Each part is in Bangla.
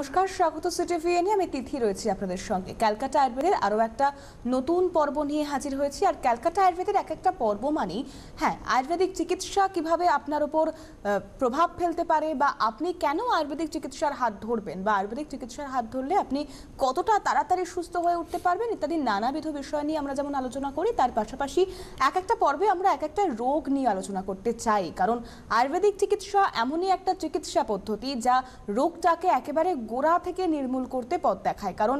নমস্কার, স্বাগত সিটিভিএনে আমি তিথি রয়েছি আপনাদের সঙ্গে। ক্যালকাটা আয়ুর্বেদের আরও একটা নতুন পর্ব নিয়ে হাজির হয়েছি। আর ক্যালকাটা আয়ুর্বেদের এক একটা পর্ব মানেই হ্যাঁ আয়ুর্বেদিক চিকিৎসা কীভাবে আপনার ওপর প্রভাব ফেলতে পারে বা আপনি কেন আয়ুর্বেদিক চিকিৎসার হাত ধরবেন বা আয়ুর্বেদিক চিকিৎসার হাত ধরলে আপনি কতটা তাড়াতাড়ি সুস্থ হয়ে উঠতে পারবেন ইত্যাদি নানাবিধ বিষয় নিয়ে আমরা যেমন আলোচনা করি, তার পাশাপাশি এক একটা পর্বে আমরা এক একটা রোগ নিয়ে আলোচনা করতে চাই। কারণ আয়ুর্বেদিক চিকিৎসা এমনই একটা চিকিৎসা পদ্ধতি যা রোগটাকে একেবারে গোড়া থেকে নির্মূল করতে পথ দেখায় কারণ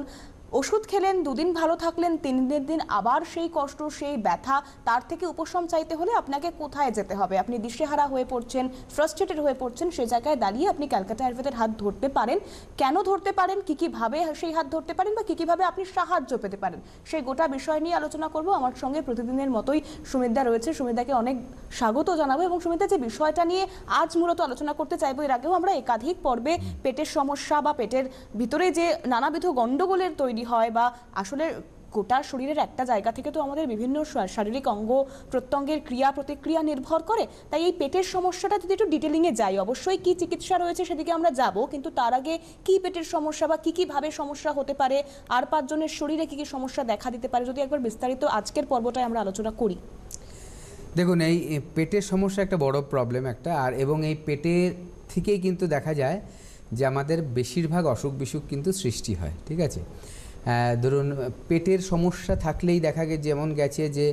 ওষুধ খেলেন, দুদিন ভালো থাকলেন তিন দিন দিন আবার সেই কষ্ট, সেই ব্যথা, তার থেকে উপশম চাইতে হলে আপনাকে কোথায় যেতে হবে? আপনি দিশেহারা হয়ে পড়ছেন ফ্রাস্ট্রেটেড হয়ে পড়ছেন সেই জায়গায় দাঁড়িয়ে আপনি ক্যালকাটা আয়ুর্বেদের হাত ধরতে পারেন। কেন ধরতে পারেন? কি কীভাবে সেই হাত ধরতে পারেন বা কি কি ভাবে আপনি সাহায্য পেতে পারেন? সেই গোটা বিষয় নিয়ে আলোচনা করব। আমার সঙ্গে প্রতিদিনের মতোই সুমিতা রয়েছে। সুমিতাকে অনেক স্বাগত জানাব এবং সুমিতা যে বিষয়টা নিয়ে আজ মূলত আলোচনা করতে চাইব, এর আগেও আমরা একাধিক পর্বে পেটের সমস্যা বা পেটের ভিতরে যে নানাবিধ গণ্ডগোলের তৈরি হয় বা আসলে গোটা শরীরের একটা জায়গা থেকে তো আমাদের বিভিন্ন শারীরিক অঙ্গ প্রত্যঙ্গের ক্রিয়া প্রতিক্রিয়া নির্ভর করে। তাই এই পেটের সমস্যাটা যদি একটু ডিটেলিংয়ে যাই, অবশ্যই কি চিকিৎসা রয়েছে সেদিকে আমরা যাব, কিন্তু তার আগে কি পেটের সমস্যা বা কী কীভাবে সমস্যা হতে পারে, আর পাঁচজনের শরীরে কি কী সমস্যা দেখা দিতে পারে, যদি একবার বিস্তারিত আজকের পর্বটায় আমরা আলোচনা করি। দেখুন, এই পেটের সমস্যা একটা বড় প্রবলেম একটা, আর এবং এই পেটের থেকেই কিন্তু দেখা যায় যে আমাদের বেশিরভাগ অসুখ বিসুখ কিন্তু সৃষ্টি হয়, ঠিক আছে? ধরুন পেটের সমস্যা থাকলেই দেখা গেছে যেমন গেছে যে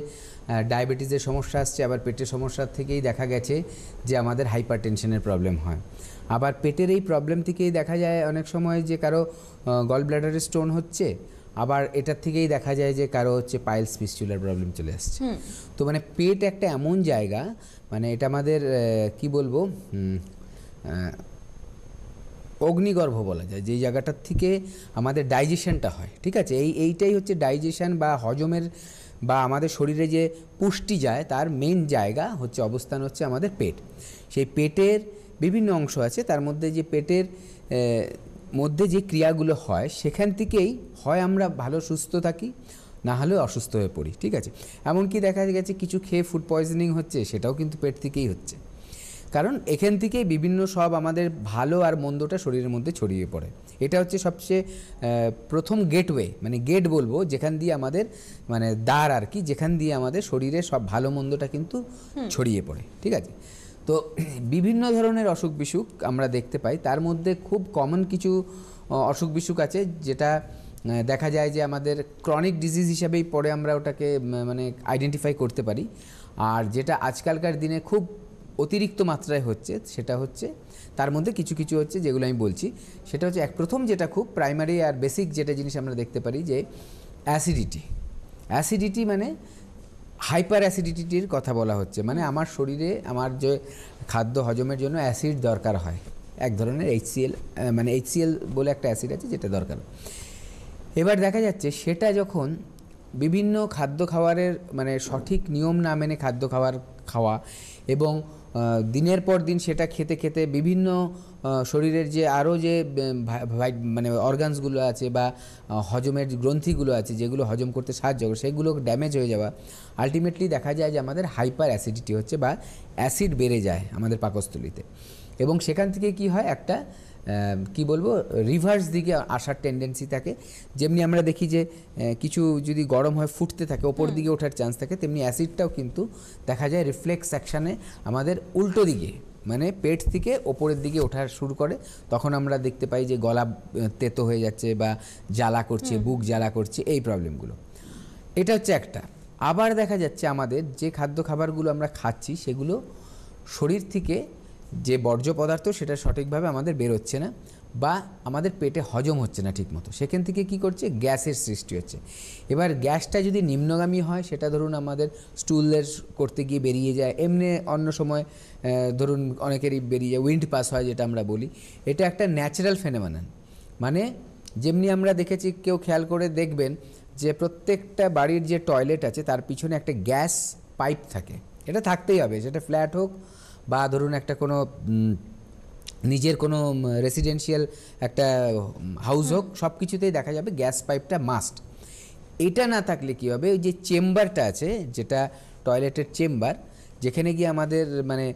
ডায়াবেটিসের সমস্যা আসছে আবার পেটের সমস্যা থেকেই দেখা গেছে যে আমাদের হাইপার টেনশনের প্রবলেম হয়। আবার পেটের এই প্রবলেম থেকেই দেখা যায় অনেক সময় যে কারও গল ব্লাডারের স্টোন হচ্ছে আবার এটার থেকেই দেখা যায় যে কারও হচ্ছে পাইলস ফিস্চুলার প্রবলেম চলে আসছে। তো মানে পেট একটা এমন জায়গা মানে এটা আমাদের কি বলব অগ্নিগর্ভ বলা যায়, যেই জায়গাটার থেকে আমাদের ডাইজেশনটা হয়, ঠিক আছে? এই, এইটাই হচ্ছে ডাইজেশন বা হজমের বা আমাদের শরীরে যে পুষ্টি যায়, তার মেন জায়গা হচ্ছে, অবস্থান হচ্ছে আমাদের পেট। সেই পেটের বিভিন্ন অংশ আছে, তার মধ্যে যে পেটের মধ্যে যে ক্রিয়াগুলো হয়, সেখান থেকেই হয় আমরা ভালো, সুস্থ থাকি, না হলেও অসুস্থ হয়ে পড়ি, ঠিক আছে? এমনকি দেখা গেছে, কিছু খেয়ে ফুড পয়জনিং হচ্ছে, সেটাও কিন্তু পেট থেকেই হচ্ছে। কারণ এখান থেকেই বিভিন্ন সব আমাদের ভালো আর মন্দটা শরীরের মধ্যে ছড়িয়ে পড়ে। এটা হচ্ছে সবচেয়ে প্রথম গেটওয়ে মানে গেট বলব যেখান দিয়ে আমাদের মানে দ্বার আর কি যেখান দিয়ে আমাদের শরীরে সব ভালো মন্দটা কিন্তু ছড়িয়ে পড়ে ঠিক আছে? তো বিভিন্ন ধরনের অসুখ বিসুখ আমরা দেখতে পাই। তার মধ্যে খুব কমন কিছু অসুখ বিসুখ আছে যেটা দেখা যায় যে আমাদের ক্রনিক ডিজিজ হিসাবেই পরে আমরা ওটাকে মানে আইডেন্টিফাই করতে পারি। আর যেটা আজকালকার দিনে খুব অতিরিক্ত মাত্রায় হচ্ছে, সেটা হচ্ছে, তার মধ্যে কিছু কিছু হচ্ছে যেগুলো আমি বলছি। সেটা হচ্ছে এক, প্রথম যেটা খুব প্রাইমারি আর বেসিক যেটা জিনিস আমরা দেখতে পারি যে অ্যাসিডিটি অ্যাসিডিটি মানে হাইপার অ্যাসিডিটির কথা বলা হচ্ছে। মানে আমার শরীরে আমার যে খাদ্য হজমের জন্য অ্যাসিড দরকার হয়। এক ধরনের এইচসিএল মানে এইচসিএল বলে একটা অ্যাসিড আছে যেটা দরকার। এবার দেখা যাচ্ছে সেটা যখন বিভিন্ন খাদ্য খাবারের মানে সঠিক নিয়ম না মেনে খাদ্য খাবার খাওয়া এবং দিনের পর দিন সেটা খেতে খেতে বিভিন্ন শরীরের যে আরও যে মানে অর্গানসগুলো আছে বা হজমের গ্রন্থিগুলো আছে যেগুলো হজম করতে সাহায্য করে, সেগুলো ড্যামেজ হয়ে যাওয়া আলটিমেটলি দেখা যায় যে আমাদের হাইপার অ্যাসিডিটি হচ্ছে বা অ্যাসিড বেড়ে যায় আমাদের পাকস্থলিতে। এবং সেখান থেকে কি হয়? একটা কি বলব রিভার্স দিকে আসার টেন্ডেন্সি থাকে। যেমনি আমরা দেখি যে কিছু যদি গরম হয় ফুটতে থাকে ওপর দিকে ওঠার চান্স থাকে তেমনি অ্যাসিডটাও কিন্তু দেখা যায় রিফ্লেক্স অ্যাকশানে আমাদের উল্টো দিকে মানে পেট থেকে ওপরের দিকে ওঠা শুরু করে। তখন আমরা দেখতে পাই যে গলা তেতো হয়ে যাচ্ছে বা জ্বালা করছে বুক জ্বালা করছে এই প্রবলেমগুলো এটা হচ্ছে একটা। আবার দেখা যাচ্ছে আমাদের যে খাদ্য খাবারগুলো আমরা খাচ্ছি সেগুলো শরীর থেকে যে বর্জ্য পদার্থ সেটা সঠিকভাবে আমাদের বেরোচ্ছে না বা আমাদের পেটে হজম হচ্ছে না ঠিকমতো। সেখান থেকে কি করছে? গ্যাসের সৃষ্টি হচ্ছে। এবার গ্যাসটা যদি নিম্নগামী হয়, সেটা ধরুন আমাদের স্টুলের করতে গিয়ে বেরিয়ে যায়, এমনি অন্য সময় ধরুন অনেকেরই বেরিয়ে যায়, উইন্ড পাস হয় যেটা আমরা বলি, এটা একটা ন্যাচারাল ফেনেমানান। মানে যেমনি আমরা দেখেছি, কেউ খেয়াল করে দেখবেন যে প্রত্যেকটা বাড়ির যে টয়লেট আছে, তার পিছনে একটা গ্যাস পাইপ থাকে। এটা থাকতেই হবে, সেটা ফ্ল্যাট হোক বা ধরুন একটা কোনো নিজের কোনো রেসিডেন্সিয়াল একটা হাউস হোক সব কিছুতেই দেখা যাবে গ্যাস পাইপটা মাস্ট এটা না থাকলে কী হবে? ওই যে চেম্বারটা আছে যেটা টয়লেটের চেম্বার যেখানে গিয়ে আমাদের মানে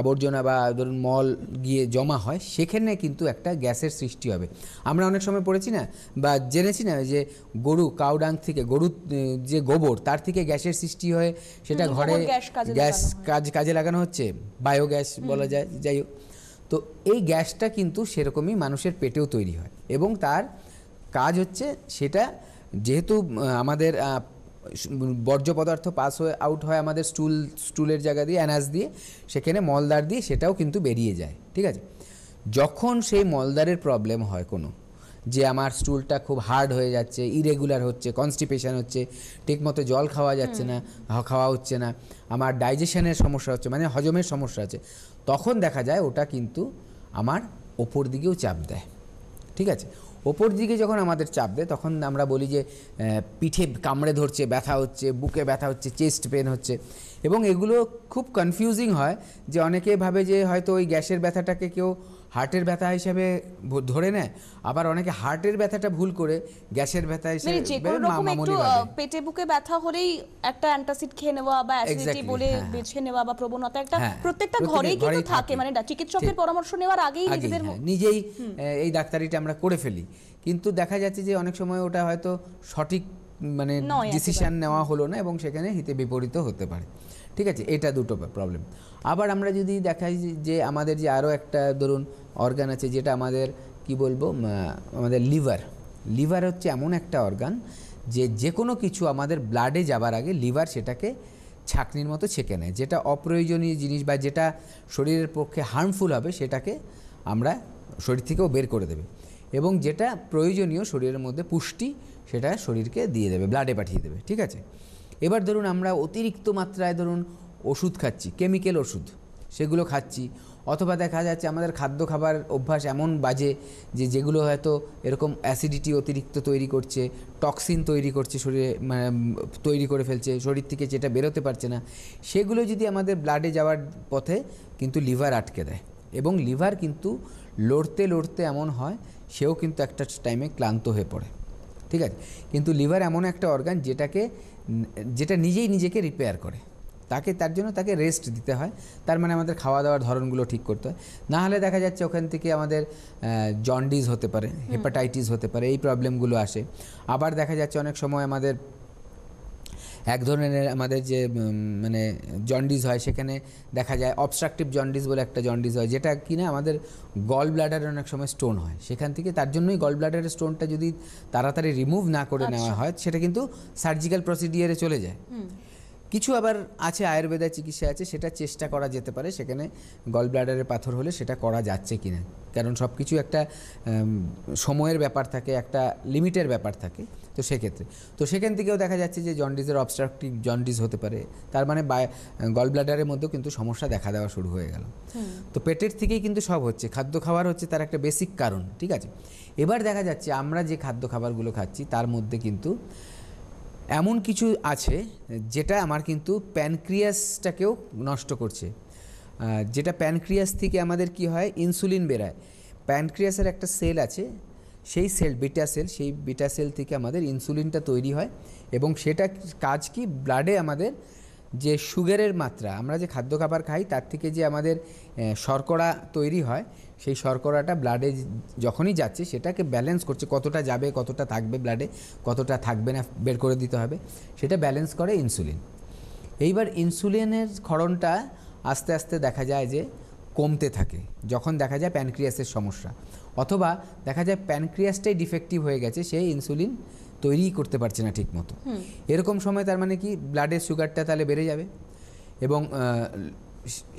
আবর্জনা বা ধরুন মল গিয়ে জমা হয় সেখানে কিন্তু একটা গ্যাসের সৃষ্টি হবে। আমরা অনেক সময় পড়েছি না বা জেনেছি না যে গরু কাউডাং থেকে গরু যে গোবর তার থেকে গ্যাসের সৃষ্টি হয়ে সেটা ঘরে গ্যাস কাজে। কাজ লাগানো হচ্ছে বায়োগ্যাস বলা যায় যাই হোক। তো এই গ্যাসটা কিন্তু সেরকমই মানুষের পেটেও তৈরি হয় এবং তার কাজ হচ্ছে সেটা যেহেতু আমাদের বর্জ্য পদার্থ পাস হয়ে আউট হয় আমাদের স্টুল স্টুলের জায়গা দিয়ে অ্যানাস দিয়ে সেখানে মলদার দিয়ে সেটাও কিন্তু বেরিয়ে যায় ঠিক আছে? যখন সেই মলদারের প্রবলেম হয় কোনো যে আমার স্টুলটা খুব হার্ড হয়ে যাচ্ছে ইরেগুলার হচ্ছে কনস্টিপেশন হচ্ছে ঠিকমতো জল খাওয়া যাচ্ছে না খাওয়া হচ্ছে না আমার ডাইজেশনের সমস্যা হচ্ছে মানে হজমের সমস্যা আছে তখন দেখা যায় ওটা কিন্তু আমার ওপর দিকেও চাপ দেয় ঠিক আছে? ওপর দিকে যখন আমাদের চাপ দেয়, তখন আমরা বলি যে পিঠে কামড়ে ধরছে, ব্যথা হচ্ছে, বুকে ব্যথা হচ্ছে চেস্ট পেন হচ্ছে। এবং এগুলো খুব কনফিউজিং হয় যে অনেকে ভাবে যে হয়তো ওই গ্যাসের ব্যথাটাকে কেউ হার্টের ব্যথা হিসেবে ধরে নেয় আবার অনেকে হার্টের ব্যথাটা ভুল করে গ্যাসের ব্যথা মানে হিসেবে যে কোনো রকম একটু পেটে বুকে ব্যথা হলেই একটা অ্যান্টাসিড খেয়ে নেওয়া বা অ্যাসিডিটি বলে হ্যাঁ। বেছে নেওয়া বা প্রবণতা একটা হ্যাঁ, প্রত্যেকটা ঘরেই কিন্তু থাকে। মানে চিকিৎসকের পরামর্শ নেওয়ার আগেই নিজেদের হ্যাঁ, নিজেই এই ডাক্তারিটা আমরা করে ফেলি। কিন্তু দেখা যাচ্ছে যে অনেক সময় ওটা হয়তো সঠিক মানে ডিসিশন নেওয়া হলো না এবং সেখানে হিতে বিপরীত হতে পারে। ঠিক আছে এটা দুটো প্রবলেম আবার আমরা যদি দেখাই যে- যে আমাদের যে আরও একটা ধরুন অর্গান আছে যেটা আমাদের, কি বলব আমাদের লিভার লিভার হচ্ছে এমন একটা অর্গান যে যে কোনো কিছু আমাদের ব্লাডে যাবার আগে লিভার সেটাকে ছাকনির মতো ছেঁকে নেয়, যেটা অপ্রয়োজনীয় জিনিস বা যেটা শরীরের পক্ষে হার্মফুল হবে সেটাকে আমরা শরীর থেকেও বের করে দেবে এবং যেটা প্রয়োজনীয় শরীরের মধ্যে পুষ্টি সেটা শরীরকে দিয়ে দেবে ব্লাডে পাঠিয়ে দেবে, ঠিক আছে? এবার ধরুন আমরা অতিরিক্ত মাত্রায় ধরুন ওষুধ খাচ্ছি কেমিক্যাল ওষুধ, সেগুলো খাচ্ছি অথবা দেখা যাচ্ছে আমাদের খাদ্য খাবার অভ্যাস এমন বাজে যে যেগুলো হয়তো এরকম অ্যাসিডিটি অতিরিক্ত তৈরি করছে টক্সিন তৈরি করছে শরীরে মানে তৈরি করে ফেলছে, শরীর থেকে যেটা বেরোতে পারছে না, সেগুলো যদি আমাদের ব্লাডে যাওয়ার পথে কিন্তু লিভার আটকে দেয় এবং লিভার কিন্তু লড়তে লড়তে এমন হয়, সেও কিন্তু একটা টাইমে ক্লান্ত হয়ে পড়ে, ঠিক আছে? কিন্তু লিভার এমন একটা অর্গান যেটাকে যেটা নিজেই নিজেকে রিপেয়ার করে। তাকে তার জন্য তাকে রেস্ট দিতে হয়। তার মানে আমাদের খাওয়া দাওয়ার ধরনগুলো ঠিক করতে হয়। না হলে দেখা যাচ্ছে ওখান থেকে আমাদের জন্ডিস হতে পারে হেপাটাইটিস হতে পারে এই প্রবলেমগুলো আসে। আবার দেখা যাচ্ছে অনেক সময় আমাদের এক ধরনের আমাদের যে মানে জন্ডিস হয় সেখানে দেখা যায় অবস্ট্রাকটিভ জন্ডিস বলে একটা জন্ডিস হয় যেটা কিনা আমাদের গল ব্লাডারে অনেক সময় স্টোন হয়। সেখান থেকে তার জন্যই গল ব্লাডারের স্টোনটা যদি তাড়াতাড়ি রিমুভ না করে নেওয়া হয় সেটা কিন্তু সার্জিক্যাল প্রসিডিয়ারে চলে যায়। কিছু আবার আছে আয়ুর্বেদা চিকিৎসা আছে সেটা চেষ্টা করা যেতে পারে। সেখানে গল ব্লাডারের পাথর হলে সেটা করা যাচ্ছে কি না কারণ সব কিছু একটা সময়ের ব্যাপার থাকে একটা লিমিটের ব্যাপার থাকে তো সেক্ষেত্রে। তো সেখান থেকেও দেখা যাচ্ছে যে জন্ডিসের অবস্ট্রাকটিভ জন্ডিস হতে পারে। তার মানে গল ব্লাডারের মধ্যেও কিন্তু সমস্যা দেখা দেওয়া শুরু হয়ে গেল। তো পেটের থেকেই কিন্তু সব হচ্ছে। খাদ্য খাবার হচ্ছে তার একটা বেসিক কারণ ঠিক আছে? এবার দেখা যাচ্ছে আমরা যে খাদ্য খাবারগুলো খাচ্ছি তার মধ্যে কিন্তু এমন কিছু আছে যেটা আমার কিন্তু প্যানক্রিয়াসটাকেও নষ্ট করছে। যেটা প্যানক্রিয়াস থেকে আমাদের কি হয়? ইনসুলিন বেরায়। প্যানক্রিয়াসের একটা সেল আছে, সেই সেল, বিটা সেল, সেই বিটা সেল থেকে আমাদের ইনসুলিনটা তৈরি হয় এবং সেটা কাজ কি? ব্লাডে আমাদের যে সুগারের মাত্রা, আমরা যে খাদ্য খাবার খাই তার থেকে যে আমাদের শর্করা তৈরি হয় সেই শর্করাটা ব্লাডে যখনই যাচ্ছে সেটাকে ব্যালেন্স করছে কতটা যাবে কতটা থাকবে ব্লাডে কতটা থাকবে না বের করে দিতে হবে সেটা ব্যালেন্স করে ইনসুলিন এইবার ইনসুলিনের ক্ষরণটা আস্তে আস্তে দেখা যায় যে কমতে থাকে যখন দেখা যায় প্যানক্রিয়াসের সমস্যা অথবা দেখা যায় প্যানক্রিয়াসটাই ডিফেক্টিভ হয়ে গেছে সেই ইনসুলিন তৈরিই করতে পারছে না ঠিকমতো। এরকম সময় তার মানে কি ব্লাডের সুগারটা তাহলে বেড়ে যাবে এবং সে-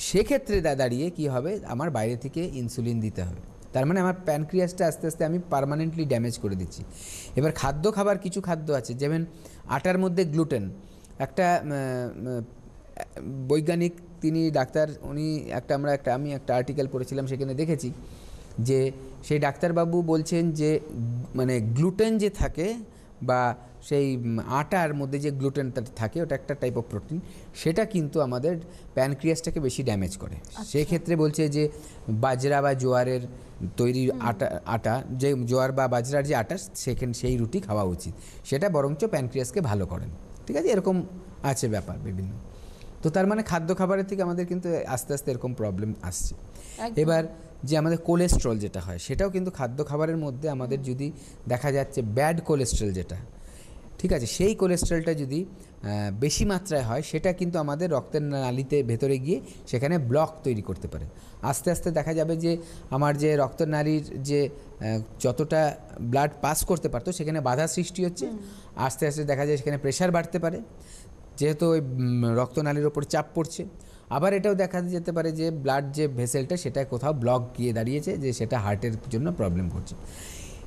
সেক্ষেত্রে দাঁড়িয়ে কি হবে? আমার বাইরে থেকে ইনসুলিন দিতে হবে। তার মানে আমার প্যানক্রিয়াসটা আস্তে আস্তে আমি পার্মানেন্টলি ড্যামেজ করে দিচ্ছি। এবার খাদ্য খাবার কিছু খাদ্য আছে, যেমন আটার মধ্যে গ্লুটেন একটা বৈজ্ঞানিক তিনি ডাক্তার, উনি একটা আমরা একটা, আমি একটা আর্টিকেল পড়েছিলাম সেখানে দেখেছি যে সেই ডাক্তারবাবু বলছেন যে মানে গ্লুটেন যে থাকে বা সেই আটার মধ্যে যে গ্লুটেনটা থাকে ওটা একটা টাইপ অফ প্রোটিন সেটা কিন্তু আমাদের প্যানক্রিয়াসটাকে বেশি ড্যামেজ করে। সেক্ষেত্রে বলছে যে বাজরা বা জোয়ারের তৈরি আটা আটা যে জোয়ার বা বাজরার যে আটা সেখানে সেই রুটি খাওয়া উচিত। সেটা বরঞ্চ প্যানক্রিয়াসকে ভালো করেন। ঠিক আছে? এরকম আছে ব্যাপার বিভিন্ন। তো তো তার মানে খাদ্য খাবারের থেকে আমাদের কিন্তু আস্তে আস্তে এরকম প্রবলেম আসছে। এবার যে আমাদের কোলেস্ট্রল যেটা হয় সেটাও কিন্তু খাদ্য খাবারের মধ্যে আমাদের যদি দেখা যাচ্ছে ব্যাড কোলেস্ট্রল যেটা ঠিক আছে সেই কোলেস্ট্রলটা যদি বেশি মাত্রায় হয় সেটা কিন্তু আমাদের রক্তের নালিতে ভেতরে গিয়ে সেখানে ব্লক তৈরি করতে পারে। আস্তে আস্তে দেখা যাবে যে আমার যে রক্তের নালীর যে যতটা ব্লাড পাস করতে পারতো সেখানে বাধা সৃষ্টি হচ্ছে। আস্তে আস্তে দেখা যায় সেখানে প্রেশার বাড়তে পারে। যেহেতু ওই রক্তনালীর ওপর চাপ পড়ছে। আবার এটাও দেখা যেতে পারে যে ব্লাড যে ভেসেলটা সেটা কোথাও ব্লক গিয়ে দাঁড়িয়েছে যে সেটা হার্টের জন্য প্রবলেম করছে।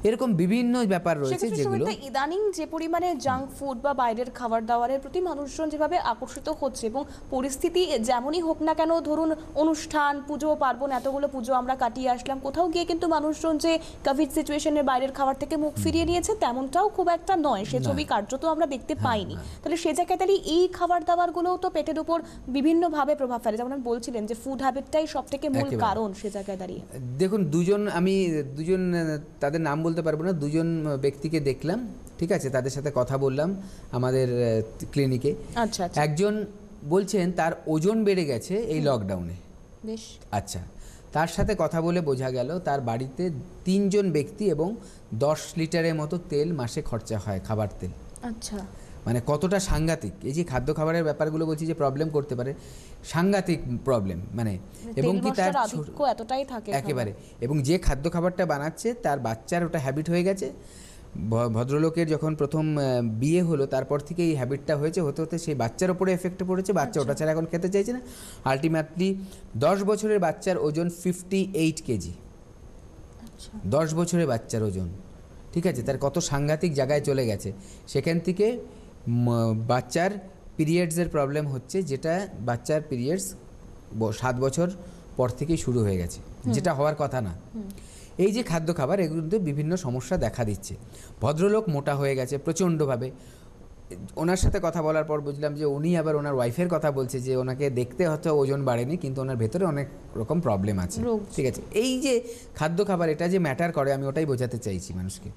এরকম বিভিন্ন ব্যাপার রয়েছে যেগুলো ইদানিং যে পরিমাণে জাঙ্ক ফুড বা বাইরের খাবার দাবারের প্রতি মানুষজন যেভাবে আকর্ষিত হচ্ছে এবং পরিস্থিতি যেমনই হোক না কেন ধরুন অনুষ্ঠান পুজো পার্বণ এতগুলো পুজো আমরা কাটিয়ে আসলাম কোথাও গিয়ে কিন্তু মানুষজন যে কোভিড সিচুয়েশনের বাইরের খাবার থেকে মুখ ফিরিয়ে নিয়েছে তেমনটাও খুব একটা নয়। সে ছবি কার্যত আমরা দেখতে হ্যাঁ, পাইনি। তাহলে সে জায়গায় দাঁড়িয়ে এই খাবার দাবারগুলোও তো পেটের উপর বিভিন্নভাবে প্রভাব ফেলে। যেমন বলছিলেন যে ফুড হ্যাবিটটাই সব থেকে মূল কারণ সে জায়গায় দাঁড়িয়ে। দেখুন দুজন আমি দুজন তাদের নাম বলতে পারব না দুজন ব্যক্তিকে দেখলাম ঠিক আছে? তাদের সাথে কথা বললাম আমাদের ক্লিনিকে। আচ্ছা আচ্ছা। একজন বলছেন তার ওজন বেড়ে গেছে এই লকডাউনে বেশ। আচ্ছা। তার সাথে কথা বলে বোঝা গেল তার বাড়িতে তিনজন ব্যক্তি এবং দশ লিটারের মতো তেল মাসে খরচা হয় খাবার তেল। আচ্ছা। মানে কতটা সাংঘাতিক। এই যে খাদ্য খাবারের ব্যাপারগুলো বলছি যে প্রবলেম করতে পারে সাংঘাতিক প্রবলেম মানে এবং কি তার এতটাই থাকে একেবারে এবং যে খাদ্য খাবারটা বানাচ্ছে তার বাচ্চার ওটা হ্যাবিট হয়ে গেছে। ভ- ভদ্রলোকের যখন প্রথম বিয়ে হলো তারপর থেকে এই হ্যাবিটটা হয়েছে হতে হতে সেই বাচ্চার ওপরে এফেক্ট পড়েছে বাচ্চা ওটা ছাড়া এখন খেতে চাইছে না। আলটিমেটলি দশ বছরের বাচ্চার ওজন ফিফটি এইট কেজি। আচ্ছা। দশ বছরের বাচ্চার ওজন। ঠিক আছে তার কত সাংঘাতিক জায়গায় চলে গেছে। সেখান থেকে বাচ্চার পিরিয়ডসের প্রবলেম হচ্ছে যেটা বাচ্চার পিরিয়ডস সাত বছর পর থেকেই শুরু হয়ে গেছে। যেটা হওয়ার কথা না। এই যে খাদ্য খাবার এগুলো কিন্তু বিভিন্ন সমস্যা দেখা দিচ্ছে। ভদ্রলোক মোটা হয়ে গেছে প্রচণ্ডভাবে। ওনার সাথে কথা বলার পর বুঝলাম যে উনি আবার ওনার ওয়াইফের কথা বলছে যে ওনাকে দেখতে হয়তো ওজন বাড়েনি কিন্তু ওনার ভেতরে অনেক রকম প্রবলেম আছে। ঠিক আছে? এই যে খাদ্য খাবার এটা যে ম্যাটার করে আমি ওটাই বোঝাতে চাইছি মানুষকে।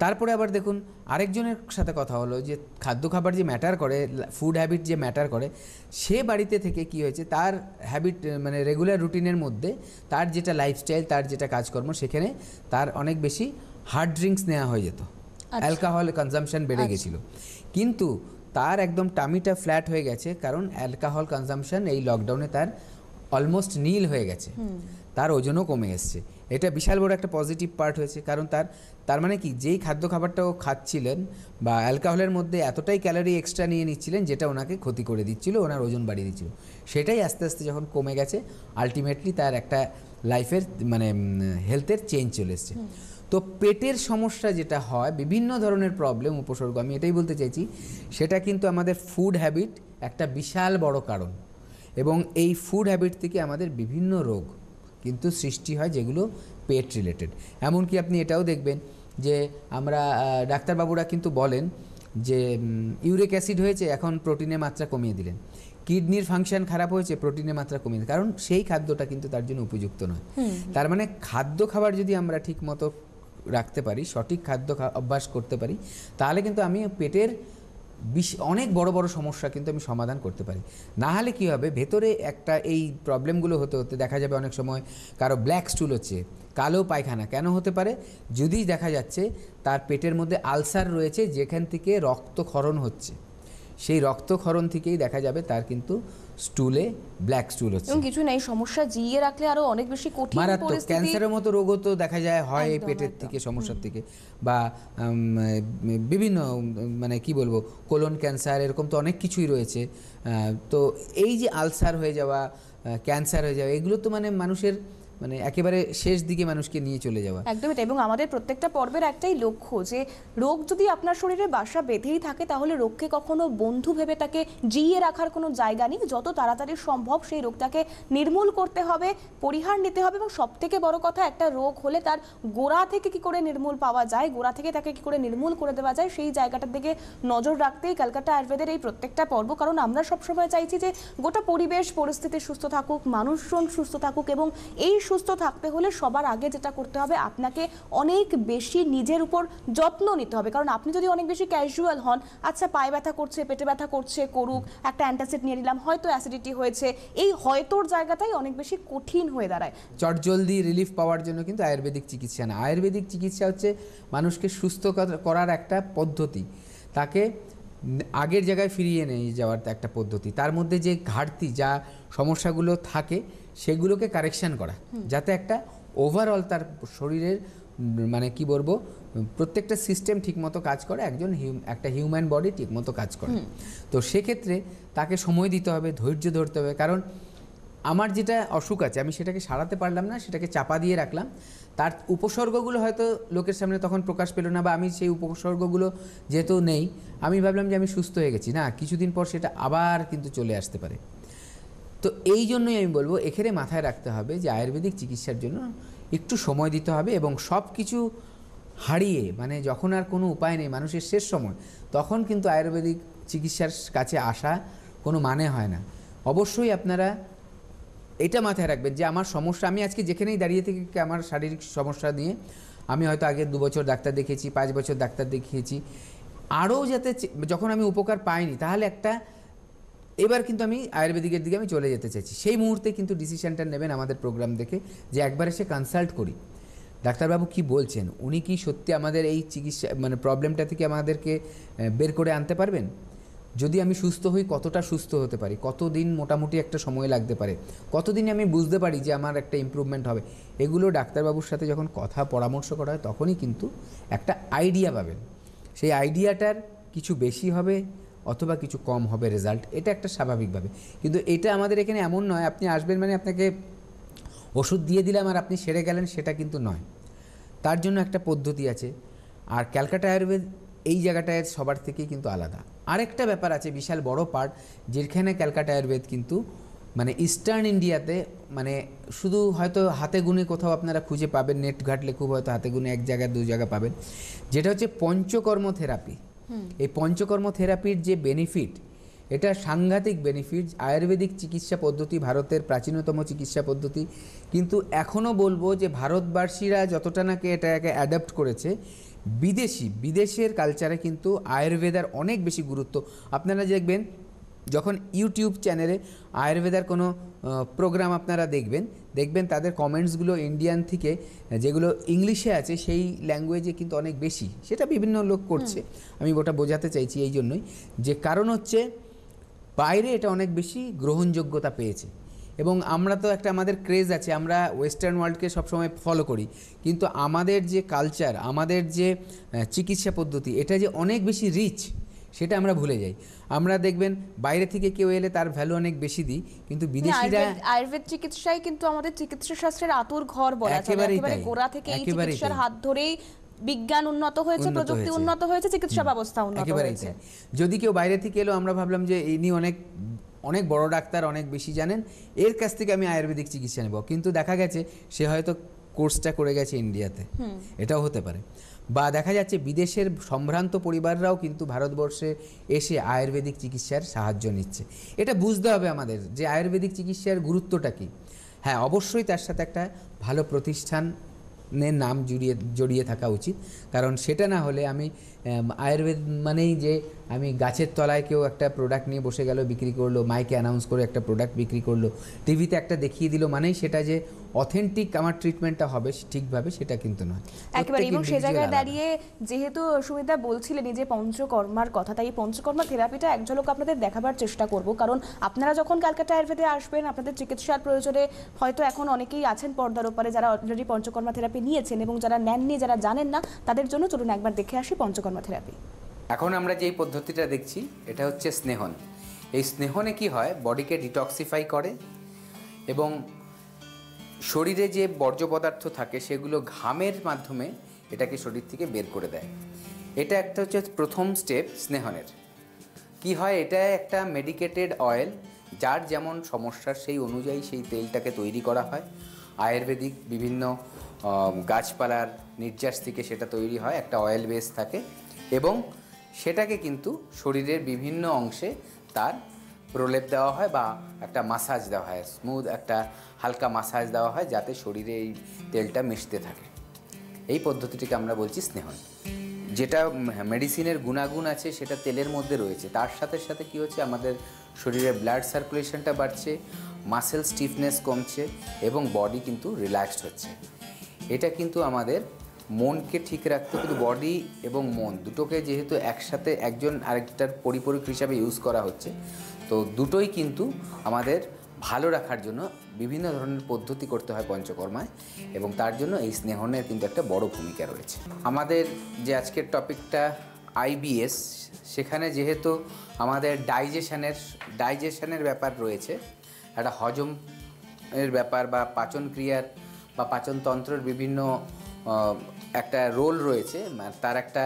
তারপরে আবার দেখুন আরেকজনের সাথে কথা হলো যে খাদ্য খাবার যে ম্যাটার করে ফুড হ্যাবিট যে ম্যাটার করে সে বাড়িতে থেকে কি হয়েছে তার হ্যাবিট মানে রেগুলার রুটিনের মধ্যে তার যেটা লাইফস্টাইল তার যেটা কাজকর্ম সেখানে তার অনেক বেশি হার্ড ড্রিঙ্কস নেওয়া হয়ে যেত। অ্যালকোহল কনজামশন বেড়ে আচ্ছা। গেছিল। কিন্তু তার একদম টামিটা ফ্ল্যাট হয়ে গেছে কারণ অ্যালকোহল কনজামশন এই লকডাউনে তার অলমোস্ট নীল হয়ে গেছে। তার ওজনও কমে এসছে। এটা বিশাল বড় একটা পজিটিভ পার্ট হয়েছে কারণ তার তার মানে কি যেই খাদ্য খাবারটাও খাচ্ছিলেন বা অ্যালকোহলের মধ্যে এতটাই ক্যালোরি এক্সট্রা নিয়ে নিচ্ছিলেন যেটা ওনাকে ক্ষতি করে দিচ্ছিল ওনার ওজন বাড়িয়ে দিচ্ছিল। সেটাই আস্তে আস্তে যখন কমে গেছে আলটিমেটলি তার একটা লাইফের মানে হেলথের চেঞ্জ চলে এসছে। তো পেটের সমস্যা যেটা হয় বিভিন্ন ধরনের প্রবলেম উপসর্গ আমি এটাই বলতে চাইছি সেটা কিন্তু আমাদের ফুড হ্যাবিট একটা বিশাল বড় কারণ। এবং এই ফুড হ্যাবিট থেকে আমাদের বিভিন্ন রোগ কিন্তু সৃষ্টি হয় যেগুলো পেট রিলেটেড এমনকি আপনি এটাও দেখবেন যে আমরা ডাক্তারবাবুরা কিন্তু বলেন যে ইউরিক অ্যাসিড হয়েছে এখন প্রোটিনের মাত্রা কমিয়ে দিলেন। কিডনির ফাংশন খারাপ হয়েছে প্রোটিনের মাত্রা কমিয়ে দিলেন। কারণ সেই খাদ্যটা কিন্তু তার জন্য উপযুক্ত নয়। তার মানে খাদ্য খাবার যদি আমরা ঠিক মতো রাখতে পারি সঠিক খাদ্য অভ্যাস করতে পারি তাহলে কিন্তু আমি পেটের বিশ অনেক বড় বড় সমস্যা কিন্তু আমি সমাধান করতে পারি। না হলে কী হবে? ভেতরে একটা এই প্রবলেমগুলো হতে হতে দেখা যাবে অনেক সময় কারও ব্ল্যাক স্টুল হচ্ছে, কালো পায়খানা। কেন হতে পারে? যদি দেখা যাচ্ছে তার পেটের মধ্যে আলসার রয়েছে যেখান থেকে রক্তক্ষরণ হচ্ছে। সেই রক্তক্ষরণ থেকেই দেখা যাবে তার কিন্তু স্টুলে ব্ল্যাক স্টুল হচ্ছে। এবং কিছু নেই সমস্যা জিয়ে রাখলে আরও অনেক বেশি কঠিন মারাত্মক ক্যান্সারের মতো রোগও তো দেখা যায় হয় এই পেটের থেকে সমস্যার থেকে। বা বিভিন্ন মানে কি বলব কোলন ক্যান্সার এরকম তো অনেক কিছুই রয়েছে। তো এই যে আলসার হয়ে যাওয়া ক্যান্সার হয়ে যাওয়া এগুলো তো মানে মানুষের মানে একেবারে শেষ দিকে মানুষকে নিয়ে চলে যাওয়া। একদমই তাই এবং আমাদের প্রত্যেকটা পর্বের একটাই লক্ষ্য যে রোগ যদি আপনার শরীরে বাসা বেঁধেই থাকে, তাহলে রোগকে কখনো বন্ধু ভেবে তাকে জিয়ে রাখার কোনো জায়গা নেই। যত তাড়াতাড়ি সম্ভব সেই রোগটাকে নির্মূল করতে হবে, পরিহার নিতে হবে, এবং সব থেকে বড় কথা, একটা রোগ হলে তার গোড়া থেকে কি করে নির্মূল পাওয়া যায়, গোড়া থেকে তাকে কি করে নির্মূল করে দেওয়া যায়, সেই জায়গাটার দিকে নজর রাখতেই ক্যালকাটা আয়ুর্বেদের এই প্রত্যেকটা পর্ব, কারণ আমরা সবসময় চাইছি যে গোটা পরিবেশ, পরিস্থিতি সুস্থ থাকুক, মানুষজন সুস্থ থাকুক, এবং এই সুস্থ থাকতে হলে সবার আগে যেটা করতে হবে, আপনাকে অনেক বেশি নিজের উপর যত্ন নিতে হবে। কারণ আপনি যদি অনেক বেশি ক্যাজুয়াল হন আচ্ছা পায়ে ব্যথা করছে, পেটে ব্যথা করছে, করুক, একটা অ্যান্টাসিড নিয়ে নিলাম, হয়তো অ্যাসিডিটি হয়েছে, এই হয়তোর জায়গাটাই অনেক বেশি কঠিন হয়ে দাঁড়ায়। চটজলদি রিলিফ পাওয়ার জন্য কিন্তু আয়ুর্বেদিক চিকিৎসা না। আয়ুর্বেদিক চিকিৎসা হচ্ছে মানুষকে সুস্থ করার একটা পদ্ধতি। তাকে আগের জায়গায় ফিরিয়ে নিয়ে যাওয়ার একটা পদ্ধতি। তার মধ্যে যে ঘাটতি, যা সমস্যাগুলো থাকে সেগুলোকে কারেকশন করা যাতে একটা ওভারঅল তার শরীরের মানে কি বলব প্রত্যেকটা সিস্টেম ঠিকমতো কাজ করে একজন হিউ- একটা হিউম্যান বডি ঠিকমতো কাজ করে। তো সেক্ষেত্রে তাকে সময় দিতে হবে ধৈর্য ধরতে হবে কারণ আমার যেটা অসুখ আছে আমি সেটাকে সারাতে পারলাম না সেটাকে চাপা দিয়ে রাখলাম তার উপসর্গগুলো হয়তো লোকের সামনে তখন প্রকাশ পেল না বা আমি সেই উপসর্গগুলো যেহেতু নেই আমি ভাবলাম যে আমি সুস্থ হয়ে গেছি না কিছুদিন পর সেটা আবার কিন্তু চলে আসতে পারে। তো এই জন্যই আমি বলব, এখানে মাথায় রাখতে হবে যে আয়ুর্বেদিক চিকিৎসার জন্য একটু সময় দিতে হবে এবং সব কিছু হারিয়ে মানে যখন আর কোনো উপায় নেই, মানুষের শেষ সময়, তখন কিন্তু আয়ুর্বেদিক চিকিৎসার কাছে আসা কোনো মানে হয় না। অবশ্যই আপনারা এটা মাথায় রাখবেন যে আমার সমস্যা, আমি আজকে যেখানেই দাঁড়িয়ে থেকে আমার শারীরিক সমস্যা নিয়ে, আমি হয়তো আগে দু বছর ডাক্তার দেখিয়েছি, পাঁচ বছর ডাক্তার দেখিয়েছি, আরও যাতে যখন আমি উপকার পাইনি, তাহলে একটা এবার কিন্তু আমি আয়ুর্বেদিকের দিকে আমি চলে যেতে চাইছি। সেই মুহূর্তে কিন্তু ডিসিশনটা নেবেন আমাদের প্রোগ্রাম দেখে যে একবার এসে কনসাল্ট করি। ডাক্তারবাবু কি বলছেন? উনি কি সত্যি আমাদের এই চিকিৎসা মানে প্রবলেমটা থেকে আমাদেরকে বের করে আনতে পারবেন? যদি আমি সুস্থ হই, কতটা সুস্থ হতে পারি? কতদিন মোটামুটি একটা সময় লাগতে পারে? কতদিন আমি বুঝতে পারি যে আমার একটা ইমপ্রুভমেন্ট হবে? এগুলো ডাক্তারবাবুর সাথে যখন কথা, পরামর্শ করা হয়, তখনই কিন্তু একটা আইডিয়া পাবেন। সেই আইডিয়াটার কিছু বেশি হবে অথবা কিছু কম হবে রেজাল্ট এটা একটা স্বাভাবিকভাবে। কিন্তু এটা আমাদের এখানে এমন নয়, আপনি আসবেন মানে আপনাকে ওষুধ দিয়ে দিলাম আর আপনি সেরে গেলেন, সেটা কিন্তু নয়। তার জন্য একটা পদ্ধতি আছে। আর ক্যালকাটা আয়ুর্বেদ এই জায়গাটায় সবার থেকেই কিন্তু আলাদা। আরেকটা ব্যাপার আছে, বিশাল বড় পার্ট যেখানে ক্যালকাটা আয়ুর্বেদ কিন্তু মানে ইস্টার্ন ইন্ডিয়াতে মানে শুধু হয়তো হাতে গুনে কোথাও আপনারা খুঁজে পাবেন, নেট ঘাটলে খুব হয়তো হাতে গুনে এক জায়গায় দু জায়গা পাবেন। যেটা হচ্ছে পঞ্চকর্ম থেরাপি এই পঞ্চকর্ম থেরাপির যে বেনিফিট এটা সাংঘাতিক বেনিফিট আয়ুর্বেদিক চিকিৎসা পদ্ধতি, ভারতের প্রাচীনতম চিকিৎসা পদ্ধতি। কিন্তু এখনও বলব যে ভারতবাসীরা যতটা নাকি এটাকে অ্যাডাপ্ট করেছে, বিদেশি, বিদেশের কালচারে কিন্তু আয়ুর্বেদার অনেক বেশি গুরুত্ব। আপনারা দেখবেন, যখন ইউটিউব চ্যানেলে আয়ুর্বেদার কোনো প্রোগ্রাম আপনারা দেখবেন। দেখবেন তাদের কমেন্টসগুলো ইন্ডিয়ান থেকে যেগুলো ইংলিশে আছে সেই ল্যাঙ্গুয়েজে কিন্তু অনেক বেশি। সেটা বিভিন্ন লোক করছে। আমি ওটা বোঝাতে চাইছি এই জন্যই। যে কারণ হচ্ছে বাইরে এটা অনেক বেশি গ্রহণযোগ্যতা পেয়েছে। এবং আমরা তো একটা আমাদের ক্রেজ আছে আমরা ওয়েস্টার্ন ওয়ার্ল্ডকে সবসময় ফলো করি। কিন্তু আমাদের যে কালচার আমাদের যে চিকিৎসা পদ্ধতি এটা যে অনেক বেশি রিচ সেটা আমরা ভুলে যাই। আমরা দেখবেন বাইরে থেকে কেউ এলে তার ভ্যালু অনেক বেশি দিই কিন্তু বিদেশিরা আয়ুর্বেদ- চিকিৎসাই কিন্তু আমাদের চিকিৎসা শাস্ত্রের আতুর ঘর বলা একেবারে গোড়া থেকে এই চিকিৎসার হাত ধরেই বিজ্ঞান উন্নত হয়েছে প্রযুক্তি উন্নত হয়েছে চিকিৎসা ব্যবস্থা উন্নত হয়েছে। যদি কেউ বাইরে থেকে এলো আমরা ভাবলাম যে ইনি অনেক অনেক বড় ডাক্তার অনেক বেশি জানেন এর কাছ থেকে আমি আয়ুর্বেদিক চিকিৎসা নেব। কিন্তু দেখা গেছে সে হয়তো কোর্সটা করে গেছে ইন্ডিয়াতে। এটাও হতে পারে। বা দেখা যাচ্ছে বিদেশের সম্ভ্রান্ত পরিবাররাও কিন্তু ভারতবর্ষে এসে আয়ুর্বেদিক চিকিৎসার সাহায্য নিচ্ছে। এটা বুঝতে হবে আমাদের যে আয়ুর্বেদিক চিকিৎসার গুরুত্বটা কী। হ্যাঁ অবশ্যই তার সাথে একটা ভালো প্রতিষ্ঠানের নাম জড়িয়ে জড়িয়ে থাকা উচিত। কারণ সেটা না হলে আমি আয়ুর্বেদ মানেই যে আমি গাছের তলায় কেউ একটা প্রোডাক্ট নিয়ে বসে গেল বিক্রি করল মাইকে অ্যানাউন্স করে একটা প্রোডাক্ট বিক্রি করল টিভিতে একটা দেখিয়ে দিল মানেই সেটা যে অথেন্টিক আমার ট্রিটমেন্টটা হবে ঠিকভাবে সেটা কিন্তু নয়। একেবারে এবং সে জায়গায় দাঁড়িয়ে যেহেতু সুমিতা বলছিলেন যে পঞ্চকর্মার কথা তাই পঞ্চকর্মা থেরাপিটা এক ঝলক আপনাদের দেখাবার চেষ্টা করব। কারণ আপনারা যখন ক্যালকাটা আয়ুর্বেদে আসবেন আপনাদের চিকিৎসার প্রয়োজনে হয়তো এখন অনেকেই আছেন পর্দার ওপারে যারা অলরেডি পঞ্চকর্মা থেরাপি নিয়েছেন এবং যারা নেননি যারা জানেন না তাদের জন্য চলুন একবার দেখে আসি পঞ্চকর্মা থেরাপি এখন আমরা যেই পদ্ধতিটা দেখছি, এটা হচ্ছে স্নেহন। এই স্নেহনে কি হয়? বডিকে ডিটক্সিফাই করে এবং শরীরে যে বর্জ্য পদার্থ থাকে, সেগুলো ঘামের মাধ্যমে এটাকে শরীর থেকে বের করে দেয়। এটা একটা হচ্ছে প্রথম স্টেপ স্নেহনের। কি হয়? এটা একটা মেডিকেটেড অয়েল যার যেমন সমস্যা সেই অনুযায়ী সেই তেলটাকে তৈরি করা হয়। আয়ুর্বেদিক বিভিন্ন গাছপালার নির্যাস থেকে সেটা তৈরি হয়, একটা অয়েল বেস থাকে এবং সেটাকে কিন্তু শরীরের বিভিন্ন অংশে তার প্রলেপ দেওয়া হয় বা একটা মাসাজ দেওয়া হয় স্মুথ একটা হালকা মাসাজ দেওয়া হয় যাতে শরীরে এই তেলটা মিশতে থাকে। এই পদ্ধতিটিকে আমরা বলছি স্নেহন। যেটা মেডিসিনের গুণাগুণ আছে সেটা তেলের মধ্যে রয়েছে। তার সাথে সাথে কি হচ্ছে? আমাদের শরীরে ব্লাড সার্কুলেশনটা বাড়ছে মাসেল স্টিফনেস কমছে এবং বডি কিন্তু রিল্যাক্সড হচ্ছে। এটা কিন্তু আমাদের মনকে ঠিক রাখতে কিন্তু বডি এবং মন দুটোকে যেহেতু একসাথে একজন আরেকটার পরিপূরক হিসাবে ইউজ করা হচ্ছে, তো দুটোই কিন্তু আমাদের ভালো রাখার জন্য বিভিন্ন ধরনের পদ্ধতি করতে হয় পঞ্চকর্মায় এবং তার জন্য এই স্নেহনের কিন্তু একটা বড় ভূমিকা রয়েছে। আমাদের যে আজকের টপিকটা আইবিএস সেখানে যেহেতু আমাদের ডাইজেশনের ডাইজেশনের ব্যাপার রয়েছে, একটা হজম এর ব্যাপার বা পাচন ক্রিয়ার বা পাচনতন্ত্রের বিভিন্ন একটা রোল রয়েছে তার একটা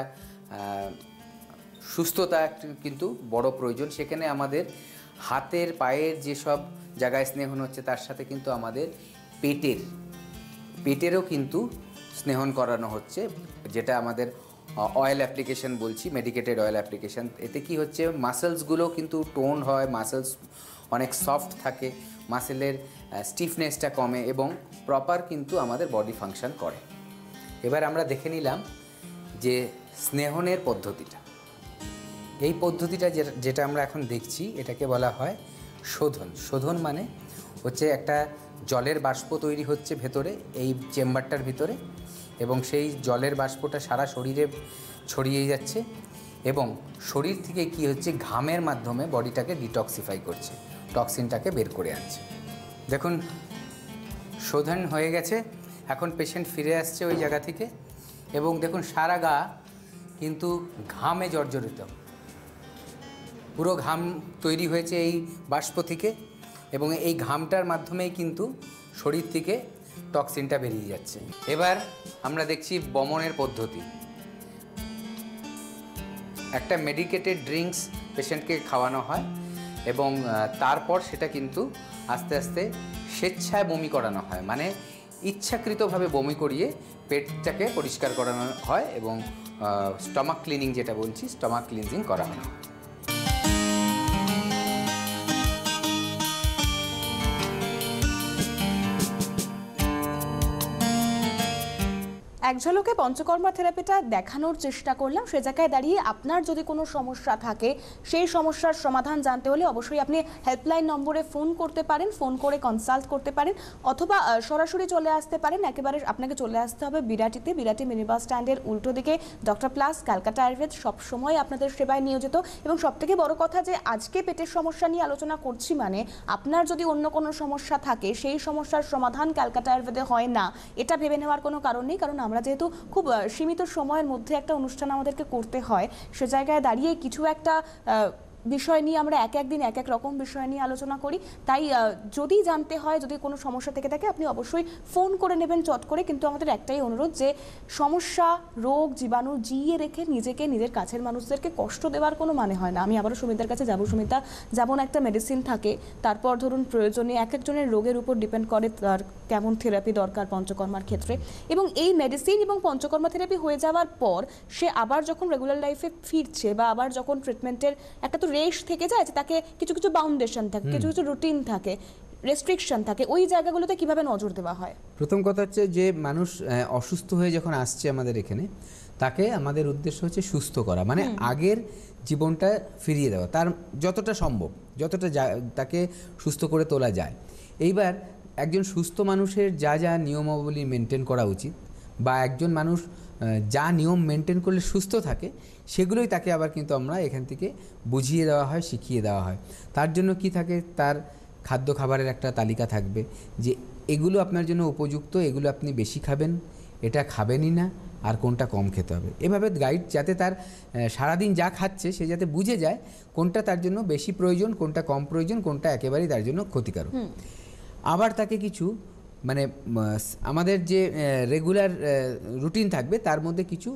সুস্থতা কিন্তু বড় প্রয়োজন। সেখানে আমাদের হাতের, পায়ের যেসব জায়গায় স্নেহন হচ্ছে, তার সাথে কিন্তু আমাদের পেটের, পেটেরও কিন্তু স্নেহন করানো হচ্ছে, যেটা আমাদের অয়েল অ্যাপ্লিকেশন বলছি মেডিকেটেড অয়েল অ্যাপ্লিকেশন এতে কি হচ্ছে মাসেলসগুলো কিন্তু টোন হয় মাসেলস অনেক সফট থাকে মাসেলের স্টিফনেসটা কমে এবং প্রপার কিন্তু আমাদের বডি ফাংশন করে। এবার আমরা দেখে নিলাম যে স্নেহনের পদ্ধতিটা। এই পদ্ধতিটা যেটা আমরা এখন দেখছি, এটাকে বলা হয় শোধন। শোধন মানে হচ্ছে একটা জলের বাষ্প তৈরি হচ্ছে ভেতরে, এই চেম্বারটার ভিতরে, এবং সেই জলের বাষ্পটা সারা শরীরে ছড়িয়ে যাচ্ছে, এবং শরীর থেকে কি হচ্ছে, ঘামের মাধ্যমে বডিটাকে ডিটক্সিফাই করছে টক্সিনটাকে বের করে আনছে। দেখুন, শোধন হয়ে গেছে এখন পেশেন্ট ফিরে আসছে ওই জায়গা থেকে। এবং দেখুন, সারা গা কিন্তু ঘামে জর্জরিত। পুরো ঘাম তৈরি হয়েছে এই বাষ্প থেকে এবং এই ঘামটার মাধ্যমেই কিন্তু শরীর থেকে টক্সিনটা বেরিয়ে যাচ্ছে। এবার আমরা দেখছি বমনের পদ্ধতি। একটা মেডিকেটেড ড্রিঙ্কস পেশেন্টকে খাওয়ানো হয় এবং তারপর সেটা কিন্তু আস্তে আস্তে স্বেচ্ছায় বমি করানো হয়। মানে ইচ্ছাকৃতভাবে বমি করিয়ে পেটটাকে পরিষ্কার করানো হয় এবং স্টমাক ক্লিনিং যেটা বলছি, স্টমাক ক্লিনজিং করা হয়। এক ঝলকে পঞ্চকর্মা থেরাপিটা দেখানোর চেষ্টা করলাম। সে জায়গায় দাঁড়িয়ে আপনার যদি কোনো সমস্যা থাকে, সেই সমস্যার সমাধান জানতে হলে অবশ্যই আপনি হেল্পলাইন নম্বরে ফোন করতে পারেন, ফোন করে কনসাল্ট করতে পারেন, অথবা সরাসরি চলে আসতে পারেন। একেবারে আপনাকে চলে আসতে হবে বিরাটিতে। বিরাটি মিনি বাস স্ট্যান্ডের উল্টো দিকে ডক্টর প্লাস ক্যালকাটা আয়ুর্বেদ সবসময় আপনাদের সেবায় নিয়োজিত। এবং সবথেকে বড় কথা যে, আজকে পেটের সমস্যা নিয়ে আলোচনা করছি মানে আপনার যদি অন্য কোনো সমস্যা থাকে, সেই সমস্যার সমাধান ক্যালকাটা আয়ুর্বেদে হয় না, এটা ভেবে নেওয়ার কোনো কারণ নেই। কারণ আমরা যেহেতু খুব সীমিত সময়ের মধ্যে একটা অনুষ্ঠান আমাদেরকে করতে হয়, সে জায়গায় দাঁড়িয়ে কিছু একটা বিষয় নিয়ে আমরা এক এক দিন এক এক রকম বিষয় নিয়ে আলোচনা করি। তাই যদি জানতে হয়, যদি কোনো সমস্যা থেকে থাকে, আপনি অবশ্যই ফোন করে নেবেন, চট করে। কিন্তু আমাদের একটাই অনুরোধ যে, সমস্যা, রোগ, জীবাণু জিয়ে রেখে নিজেকে, নিজের কাছের মানুষদেরকে কষ্ট দেওয়ার কোনো মানে হয় না। আমি আবারও সুমিতার কাছে যাব। সুমিতা, যেমন একটা মেডিসিন থাকে, তারপর ধরুন প্রয়োজনে এক একজনের রোগের উপর ডিপেন্ড করে তার কেমন থেরাপি দরকার পঞ্চকর্মার ক্ষেত্রে। এবং এই মেডিসিন এবং পঞ্চকর্মা থেরাপি হয়ে যাওয়ার পর, সে আবার যখন রেগুলার লাইফে ফিরছে বা আবার যখন ট্রিটমেন্টের একটা তো রেশ থেকে যায় যে তাকে কিছু কিছু বাউন্ডেশন থাকে কিছু কিছু রুটিন থাকে রেস্ট্রিকশন থাকে ওই জায়গাগুলোতে কীভাবে নজর দেওয়া হয়? প্রথম কথা হচ্ছে যে মানুষ অসুস্থ হয়ে যখন আসছে আমাদের এখানে তাকে আমাদের উদ্দেশ্য হচ্ছে সুস্থ করা মানে আগের জীবনটা ফিরিয়ে দেওয়া তার যতটা সম্ভব যতটা যা- তাকে সুস্থ করে তোলা যায়। এইবার একজন সুস্থ মানুষের যা যা নিয়মাবলী মেনটেন করা উচিত বা একজন মানুষ যা নিয়ম মেনটেন করলে সুস্থ থাকে সেগুলোই তাকে আবার কিন্তু আমরা এখান থেকে বুঝিয়ে দেওয়া হয় শিখিয়ে দেওয়া হয়। তার জন্য কি থাকে? তার খাদ্য খাবারের একটা তালিকা থাকবে যে এগুলো আপনার জন্য উপযুক্ত এগুলো আপনি বেশি খাবেন এটা খাবেনই না আর কোনটা কম খেতে হবে। এভাবে গাইড যাতে তার সারাদিন যা খাচ্ছে সে যাতে বুঝে যায় কোনটা তার জন্য বেশি প্রয়োজন কোনটা কম প্রয়োজন কোনটা একেবারেই তার জন্য ক্ষতিকারক। আবার তাকে কিছু মানে আমাদের যে রেগুলার রুটিন থাকবে, তার মধ্যে কিছু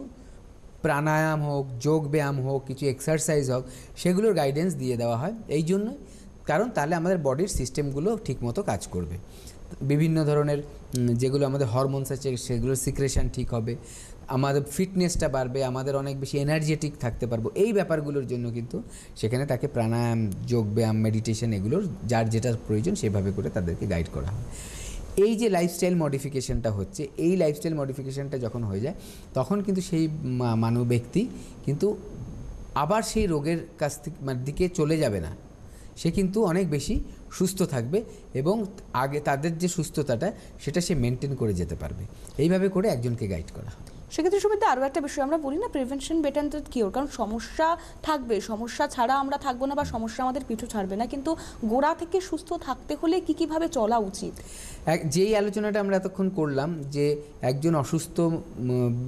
প্রাণায়াম হোক, যোগ ব্যায়াম হোক, কিছু এক্সারসাইজ হোক, সেগুলোর গাইডেন্স দিয়ে দেওয়া হয়। এই জন্য কারণ তাহলে আমাদের বডির সিস্টেমগুলো ঠিকমতো কাজ করবে। বিভিন্ন ধরনের যেগুলো আমাদের হরমোনস আছে সেগুলোর সিক্রেশন ঠিক হবে। আমাদের ফিটনেসটা বাড়বে, আমাদের অনেক বেশি এনার্জেটিক থাকতে পারব। এই ব্যাপারগুলোর জন্য কিন্তু সেখানে তাকে প্রাণায়াম যোগব্যায়াম মেডিটেশন এগুলোর, যার যেটা প্রয়োজন সেভাবে করে তাদেরকে গাইড করা হয়। এই যে লাইফস্টাইল মডিফিকেশানটা হচ্ছে, এই লাইফস্টাইল মডিফিকেশানটা যখন হয়ে যায়, তখন কিন্তু সেই মানব ব্যক্তি কিন্তু আবার সেই রোগের কাছ থেকে মানে দিকে চলে যাবে না। সে কিন্তু অনেক বেশি সুস্থ থাকবে এবং আগে তাদের যে সুস্থতাটা, সেটা সে মেনটেন করে যেতে পারবে। এইভাবে করে একজনকে গাইড করা। সেক্ষেত্রে সুবিধা আরও একটা বিষয় আমরা বলি না প্রিভেনশন বেটার দ্যান কিওর কারণ সমস্যা থাকবে, সমস্যা ছাড়া আমরা থাকব না বা সমস্যা আমাদের পিছু ছাড়বে না, কিন্তু গোড়া থেকে সুস্থ থাকতে হলে কি কীভাবে চলা উচিত? যেই আলোচনাটা আমরা এতক্ষণ করলাম যে একজন অসুস্থ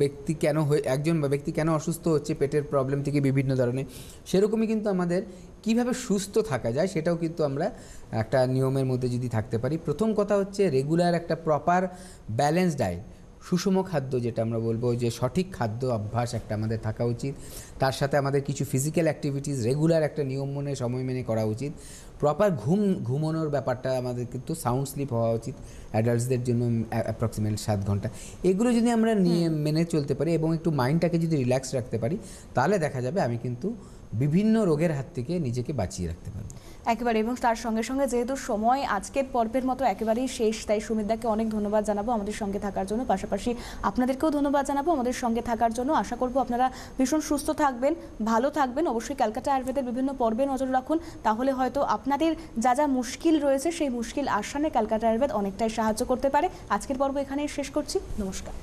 ব্যক্তি কেন হয়ে, একজন ব্যক্তি কেন অসুস্থ হচ্ছে, পেটের প্রবলেম থেকে বিভিন্ন ধরনের, সেরকমই কিন্তু আমাদের কীভাবে সুস্থ থাকা যায়, সেটাও কিন্তু আমরা একটা নিয়মের মধ্যে যদি থাকতে পারি। প্রথম কথা হচ্ছে রেগুলার একটা প্রপার ব্যালেন্স ডায়েট সুষম খাদ্য যেটা আমরা বলব যে সঠিক খাদ্য অভ্যাস একটা আমাদের থাকা উচিত। তার সাথে আমাদের কিছু ফিজিক্যাল অ্যাক্টিভিটিস রেগুলার একটা নিয়ম মনে সময় মেনে করা উচিত। প্রপার ঘুম ঘুমানোর ব্যাপারটা আমাদের কিন্তু সাউন্ড স্লিপ হওয়া উচিত। অ্যাডাল্টসদের জন্য অ্যাপ্রক্সিমেট সাত ঘণ্টা। এগুলো যদি আমরা নিয়ে মেনে চলতে পারি এবং একটু মাইন্ডটাকে যদি রিল্যাক্স রাখতে পারি তাহলে দেখা যাবে আমি কিন্তু বিভিন্ন রোগের হাত থেকে নিজেকে বাঁচিয়ে রাখতে পারব। একেবারে, এবং তার সঙ্গে সঙ্গে যেহেতু সময় আজকের পর্বের মতো একেবারেই শেষ, তাই সুমিতদাকে অনেক ধন্যবাদ জানাব আমাদের সঙ্গে থাকার জন্য। পাশাপাশি আপনাদেরকেও ধন্যবাদ জানাব আমাদের সঙ্গে থাকার জন্য। আশা করব আপনারা ভীষণ সুস্থ থাকবেন, ভালো থাকবেন। অবশ্যই ক্যালকাটা আয়ুর্বেদের বিভিন্ন পর্বে নজর রাখুন। তাহলে হয়তো আপনাদের যা যা মুশকিল রয়েছে, সেই মুশকিল আসানে ক্যালকাটা আয়ুর্বেদ অনেকটাই সাহায্য করতে পারে। আজকের পর্ব এখানেই শেষ করছি। নমস্কার।